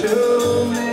to me.